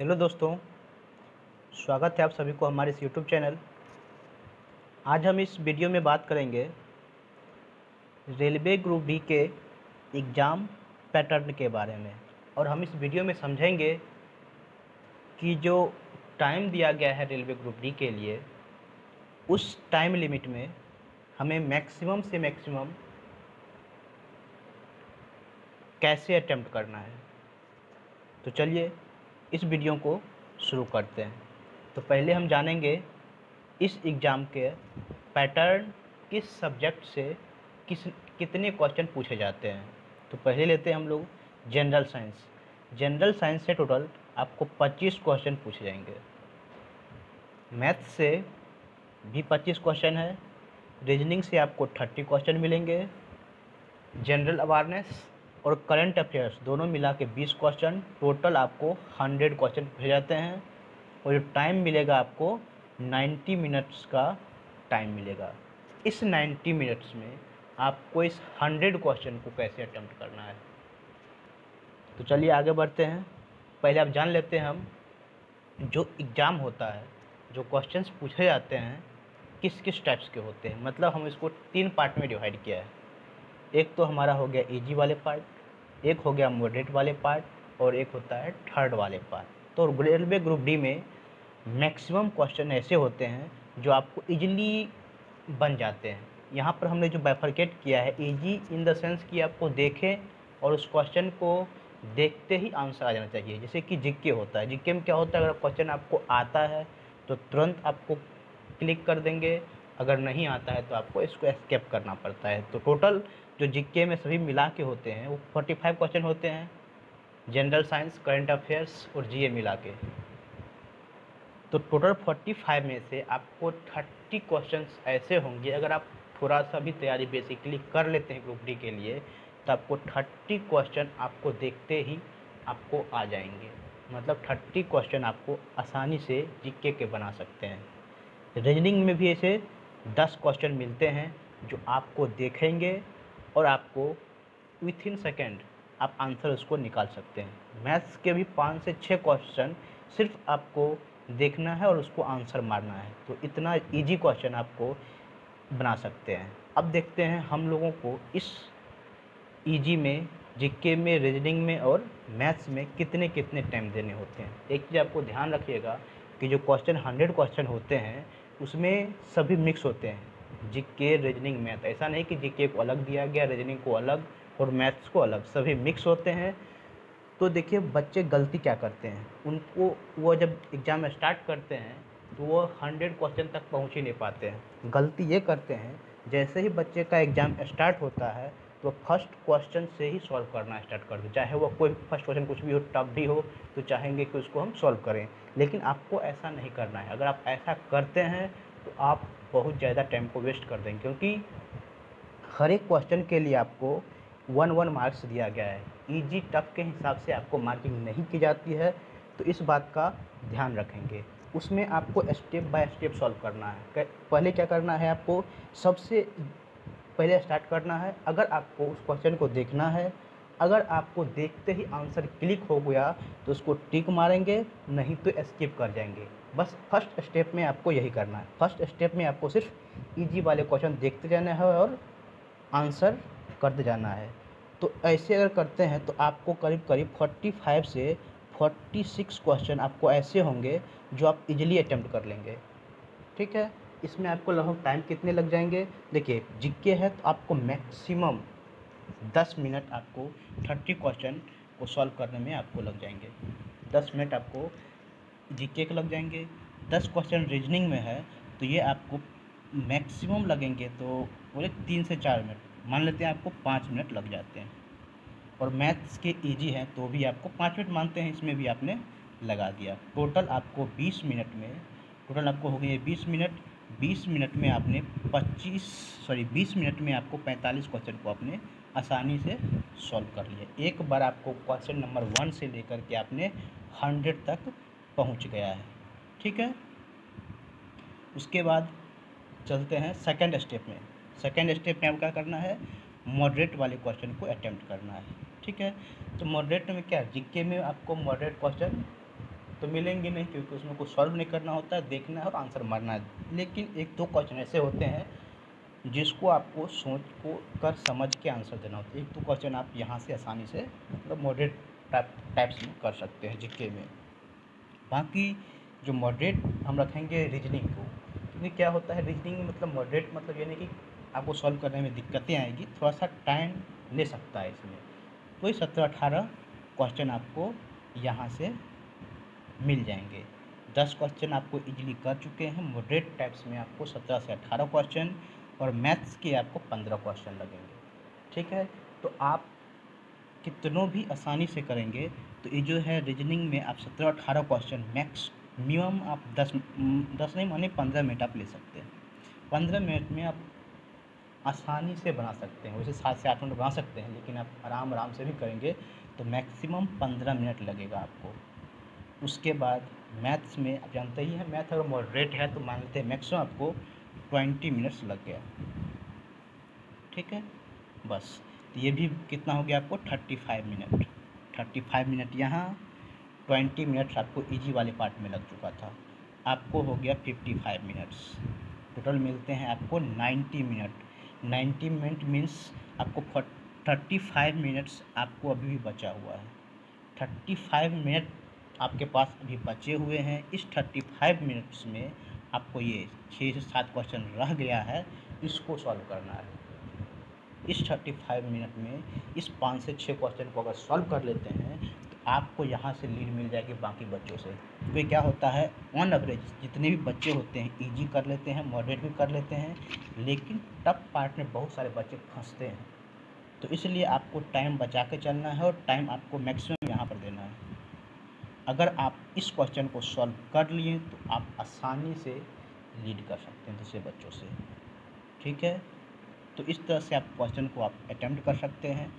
Hello दोस्तों, स्वागत है आप सभी को हमारे इस यूट्यूब चैनल। आज हम इस वीडियो में बात करेंगे रेलवे ग्रुप डी के एग्ज़ाम पैटर्न के बारे में और हम इस वीडियो में समझेंगे कि जो टाइम दिया गया है रेलवे ग्रुप डी के लिए, उस टाइम लिमिट में हमें मैक्सिमम से मैक्सिमम कैसे अटेम्प्ट करना है। तो चलिए इस वीडियो को शुरू करते हैं। तो पहले हम जानेंगे इस एग्ज़ाम के पैटर्न, किस सब्जेक्ट से किस, कितने क्वेश्चन पूछे जाते हैं। तो पहले लेते हैं हम लोग जनरल साइंस। जनरल साइंस से टोटल आपको 25 क्वेश्चन पूछे जाएँगे। मैथ से भी 25 क्वेश्चन है। रीजनिंग से आपको 30 क्वेश्चन मिलेंगे। जनरल अवेयरनेस और करंट अफेयर्स दोनों मिला के बीस क्वेश्चन टोटल आपको हंड्रेड क्वेश्चन पूछे जाते हैं। और जो टाइम मिलेगा आपको नाइन्टी मिनट्स का टाइम मिलेगा। इस नाइन्टी मिनट्स में आपको इस हंड्रेड क्वेश्चन को कैसे अटैम्प्ट करना है? तो चलिए आगे बढ़ते हैं। पहले आप जान लेते हैं हम, जो एग्ज़ाम होता है, जो क्वेश्चंस पूछे जाते हैं, किस किस टाइप्स के होते हैं? मतलब हम इसको तीन पार्ट में डिवाइड किया है। एक तो हमारा हो गया इजी वाले पार्ट एक हो गया मॉडरेट वाले पार्ट और एक होता है थर्ड वाले पार्ट तो रेलवे ग्रुप डी में मैक्सिमम क्वेश्चन ऐसे होते हैं जो आपको इजीली बन जाते हैं. यहाँ पर हमने जो बाइफरकेट किया है इजी इन द सेंस कि आपको देखें और उस क्वेश्चन को देखते ही आंसर आ जाना चाहिए. जैसे कि जिक्के होता है. जिक्के में क्या होता है? अगर क्वेश्चन आपको आता है तो तुरंत आपको क्लिक कर देंगे. अगर नहीं आता है तो आपको इसको एस्केप करना पड़ता है. तो टोटल जो जीके में सभी मिला के होते हैं, वो फोर्टी फाइव क्वेश्चन होते हैं जनरल साइंस करंट अफेयर्स और जीए मिला के। तो टोटल फोर्टी फाइव में से आपको थर्टी क्वेश्चंस ऐसे होंगे, अगर आप थोड़ा सा भी तैयारी बेसिकली कर लेते हैं ग्रुप डी के लिए तो आपको थर्टी क्वेश्चन आपको देखते ही आपको आ जाएँगे। मतलब थर्टी क्वेश्चन आपको आसानी से जीके के बना सकते हैं। रीजनिंग में भी ऐसे दस क्वेश्चन मिलते हैं, जो आपको देखेंगे और आपको विथ इन सेकेंड आप आंसर उसको निकाल सकते हैं। मैथ्स के भी पाँच से छः क्वेश्चन सिर्फ़ आपको देखना है और उसको आंसर मारना है। तो इतना इजी क्वेश्चन आपको बना सकते हैं। अब देखते हैं हम लोगों को इस इजी में जीके में रीजनिंग में और मैथ्स में कितने कितने टाइम देने होते हैं। एक चीज़ आपको ध्यान रखिएगा कि जो क्वेश्चन हंड्रेड क्वेश्चन होते हैं, उसमें सभी मिक्स होते हैं। जीके रीजनिंग मैथ ऐसा नहीं कि जीके को अलग दिया गया रीजनिंग को अलग और मैथ्स को अलग, सभी मिक्स होते हैं। तो देखिए, बच्चे गलती क्या करते हैं? उनको, वो जब एग्ज़ाम स्टार्ट करते हैं तो वो हंड्रेड क्वेश्चन तक पहुँच ही नहीं पाते हैं। गलती ये करते हैं, जैसे ही बच्चे का एग्ज़ाम स्टार्ट होता है तो फ़र्स्ट क्वेश्चन से ही सॉल्व करना स्टार्ट कर दो। चाहे वो कोई फ़र्स्ट क्वेश्चन कुछ भी हो टफ भी हो तो चाहेंगे कि उसको हम सॉल्व करें। लेकिन आपको ऐसा नहीं करना है। अगर आप ऐसा करते हैं तो आप बहुत ज़्यादा टाइम को वेस्ट कर देंगे, क्योंकि हर एक क्वेश्चन के लिए आपको वन वन मार्क्स दिया गया है। इजी टफ के हिसाब से आपको मार्किंग नहीं की जाती है तो इस बात का ध्यान रखेंगे। उसमें आपको स्टेप बाय स्टेप सॉल्व करना है। पहले क्या करना है आपको, सबसे पहले स्टार्ट करना है। अगर आपको उस क्वेश्चन को देखना है अगर आपको देखते ही आंसर क्लिक हो गया तो उसको टिक मारेंगे, नहीं तो स्किप कर जाएँगे। बस फ़र्स्ट स्टेप में आपको यही करना है। फ़र्स्ट स्टेप में आपको सिर्फ़ इजी वाले क्वेश्चन देखते जाना है और आंसर करते जाना है। तो ऐसे अगर करते हैं तो आपको करीब करीब फोर्टी फाइव से फोर्टी सिक्स क्वेश्चन आपको ऐसे होंगे, जो आप इजीली अटैम्प्ट कर लेंगे। ठीक है? इसमें आपको लगभग टाइम कितने लग जाएँगे? देखिए, जिक्के है तो आपको मैक्सिमम दस मिनट आपको थर्टी क्वेश्चन को सॉल्व करने में आपको लग जाएँगे। दस मिनट आपको जीके के लग जाएँगे। दस क्वेश्चन रीजनिंग में है तो ये आपको मैक्सिमम लगेंगे तो बोले तीन से चार मिनट। मान लेते हैं आपको पाँच मिनट लग जाते हैं। और मैथ्स के इजी हैं तो भी आपको पाँच मिनट मानते हैं, इसमें भी आपने लगा दिया। टोटल आपको बीस मिनट में, टोटल आपको हो गई बीस मिनट। बीस मिनट में आपने पच्चीस, सॉरी, बीस मिनट में आपको पैंतालीस क्वेश्चन को आपने आसानी से सॉल्व कर लिया एक बार आपको क्वेश्चन नंबर वन से लेकर के आपने हंड्रेड तक पहुँच गया है। ठीक है? उसके बाद चलते हैं सेकंड स्टेप में। सेकंड स्टेप में आप क्या करना है? मॉडरेट वाले क्वेश्चन को अटैम्प्ट करना है। ठीक है? तो मॉडरेट में क्या? जीके में आपको मॉडरेट क्वेश्चन तो मिलेंगे नहीं क्योंकि उसमें कुछ सॉल्व नहीं करना होता है देखना है और आंसर मारना है। लेकिन एक दो क्वेश्चन ऐसे होते हैं जिसको आपको सोच को कर समझ के आंसर देना होता है। एक दो क्वेश्चन आप यहाँ से आसानी से मतलब मॉडरेट टाइप टाइप्स में कर सकते हैं जीके में। बाकी जो मॉडरेट हम रखेंगे रीजनिंग को, क्योंकि क्या होता है रीजनिंग मतलब मॉडरेट मतलब यानी कि आपको सॉल्व करने में दिक्कतें आएगी थोड़ा सा टाइम ले सकता है इसमें। कोई सत्रह अठारह क्वेश्चन आपको यहाँ से मिल जाएँगे। दस क्वेश्चन आपको इजीली कर चुके हैं मॉडरेट टाइप्स में आपको सत्रह से अठारह क्वेश्चन और मैथ्स के आपको पंद्रह क्वेश्चन लगेंगे। ठीक है? तो आप कितनों भी आसानी से करेंगे तो ये जो है रीजनिंग में आप सत्रह अठारह क्वेश्चन मैक्स मिनिमम आप दस दस नहीं, माने पंद्रह मिनट आप ले सकते हैं। पंद्रह मिनट में आप आसानी से बना सकते हैं, वैसे सात से आठ मिनट बना सकते हैं, लेकिन आप आराम आराम से भी करेंगे तो मैक्सिमम पंद्रह मिनट लगेगा आपको। उसके बाद मैथ्स में, आप जानते ही हैं, मैथ अगर मॉडरेट है तो मान लेते हैं मैक्सिमम आपको ट्वेंटी मिनट्स लग गया। ठीक है? बस तो ये भी कितना हो गया आपको? Thirty five minute. Thirty five minute यहाँ, ट्वेंटी मिनट्स आपको इजी वाले पार्ट में लग चुका था। आपको हो गया फिफ्टी फाइव मिनट्स टोटल मिलते हैं आपको ninety minute ninety minute means आपको थर्टी फाइव मिनट्स आपको अभी भी बचा हुआ है। थर्टी फाइव मिनट आपके पास अभी बचे हुए हैं। इस थर्टी फाइव मिनट्स में आपको ये छः से सात क्वेश्चन रह गया है, इसको सॉल्व करना है। इस थर्टी फाइव मिनट में इस पाँच से छः क्वेश्चन को अगर सॉल्व कर लेते हैं तो आपको यहाँ से लीड मिल जाएगी बाकी बच्चों से। क्योंकि क्या होता है? ऑन एवरेज जितने भी बच्चे होते हैं इजी कर लेते हैं मॉडरेट भी कर लेते हैं, लेकिन टफ पार्ट में बहुत सारे बच्चे फंसते हैं। तो इसलिए आपको टाइम बचा के चलना है और टाइम आपको मैक्सिमम यहाँ पर अगर आप इस क्वेश्चन को सॉल्व कर लिए तो आप आसानी से लीड कर सकते हैं दूसरे बच्चों से। ठीक है? तो इस तरह से आप क्वेश्चन को आप अटैम्प्ट कर सकते हैं।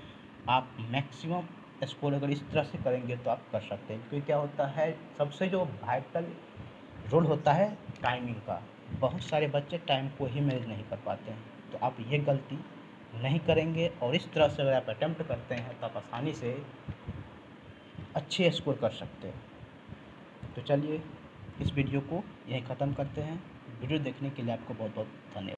आप मैक्सिमम स्कोर अगर इस तरह से करेंगे तो आप कर सकते हैं। क्योंकि क्या होता है, सबसे जो वाइटल रोल होता है टाइमिंग का। बहुत सारे बच्चे टाइम को ही मैनेज नहीं कर पाते हैं। तो आप ये गलती नहीं करेंगे। और इस तरह से अगर आप अटैम्प्ट करते हैं तो आप आसानी से अच्छे स्कोर कर सकते हैं। तो चलिए, इस वीडियो को यहीं ख़त्म करते हैं। वीडियो देखने के लिए आपको बहुत बहुत धन्यवाद।